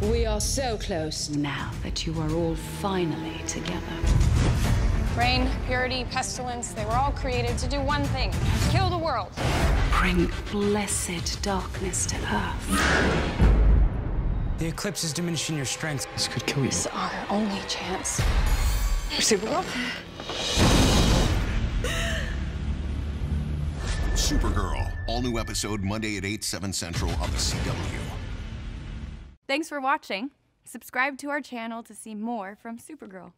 We are so close. Now that you are all finally together. Reign, purity, pestilence, they were all created to do one thing kill the world. Bring blessed darkness to Earth. The eclipse is diminishing your strength. This could kill you. It's our only chance. Supergirl? Supergirl. All new episode Monday at 8, 7 Central on the CW. Thanks for watching. Subscribe to our channel to see more from Supergirl.